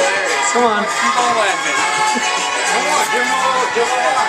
hilarious. Come on. Keep on laughing. Come on, give him a little, give him a little.